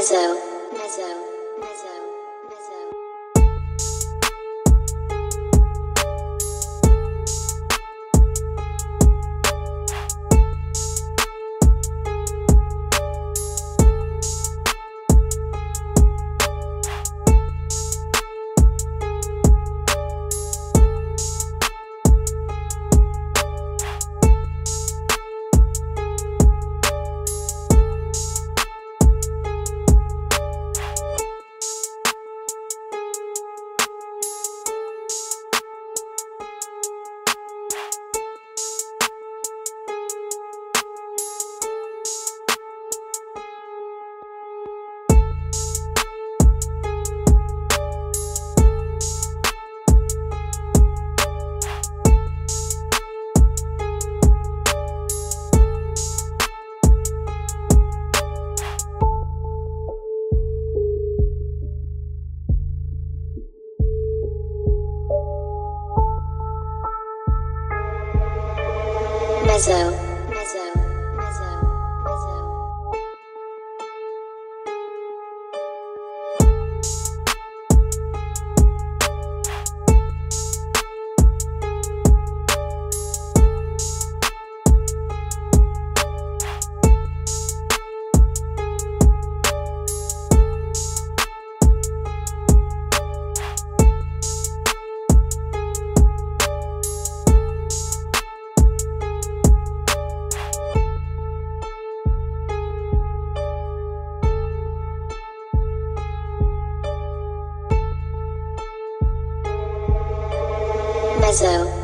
Mezzo, mezzo, Mezzo, Mezzo,